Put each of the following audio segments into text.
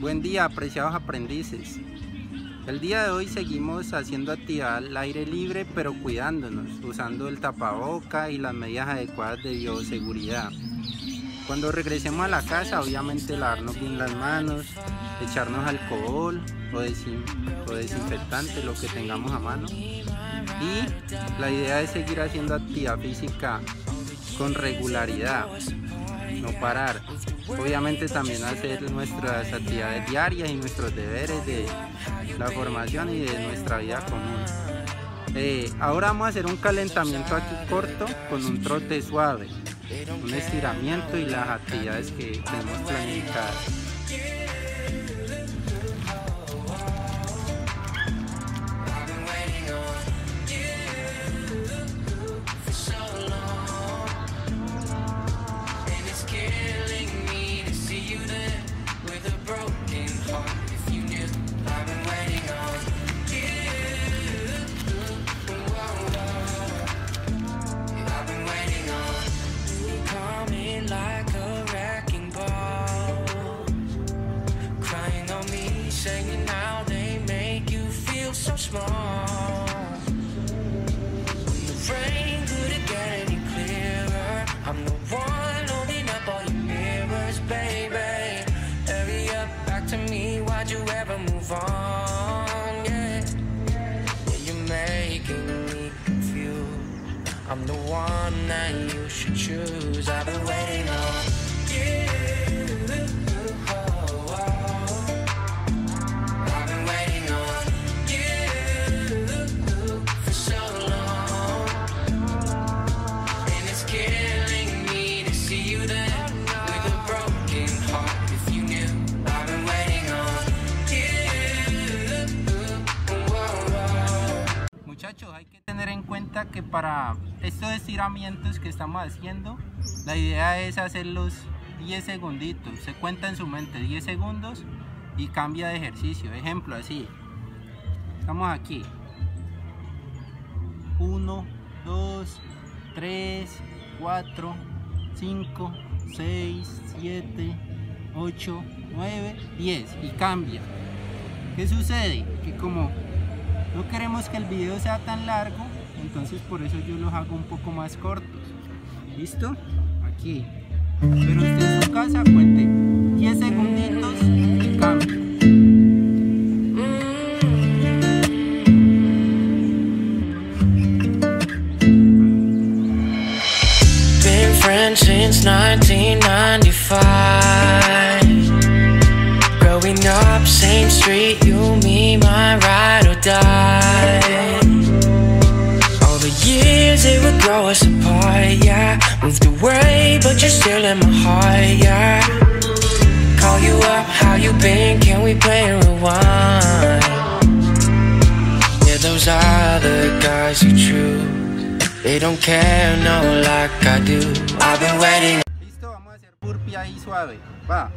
Buen día, apreciados aprendices. El día de hoy seguimos haciendo actividad al aire libre, pero cuidándonos, usando el tapaboca y las medidas adecuadas de bioseguridad. Cuando regresemos a la casa, obviamente lavarnos bien las manos, echarnos alcohol o, desinfectante, lo que tengamos a mano. Y la idea es seguir haciendo actividad física con regularidad, no parar. Obviamente también hacer nuestras actividades diarias y nuestros deberes de la formación y de nuestra vida común. Eh, ahora vamos a hacer un calentamiento aquí corto con un trote suave, un estiramiento y las actividades que tenemos planificadas. the rain couldn't get any clearer, I'm the one up all your mirrors, baby. Hurry up, back to me. Why'd you ever move on? Yeah, yeah you're making me confused. I'm the one that you should choose. I've been waiting. Cuenta que para estos estiramientos que estamos haciendo, la idea es hacerlos 10 segunditos. Se cuenta en su mente 10 segundos y cambia de ejercicio. Ejemplo así. Estamos aquí. 1, 2, 3, 4, 5, 6, 7, 8, 9, 10 y cambia. ¿Qué sucede? Que como no queremos que el video sea tan largo, entonces por eso yo los hago un poco más cortos. ¿Listo? Aquí. Pero usted en su casa cuente 10 segunditos y friends since 1995 Growing up, same street, you, me, my ride or die years it would grow us apart, yeah. Moved away, but you're still in my heart, yeah. Call you up, how you been, can we play and rewind? Yeah, those other guys you choose. They don't care, no, like I do. I've been waiting. Listo, vamos a hacer burpee ahí suave, va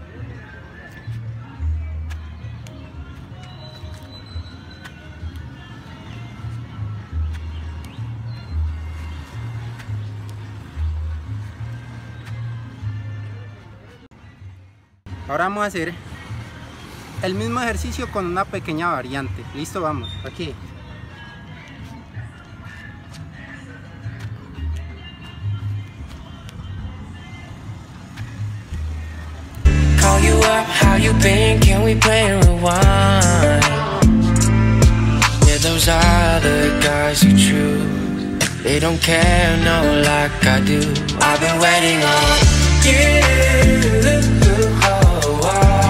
Ahora vamos a hacer el mismo ejercicio con una pequeña variante. Listo, vamos, aquí. Call you up, how you been? Can we play rewind? Yeah, those the guys you choose. They don't care, no, like I do. I've been waiting on you. a while